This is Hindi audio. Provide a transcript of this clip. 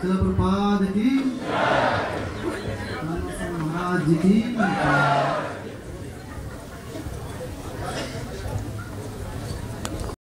प्रपाद की। महाराज जी की।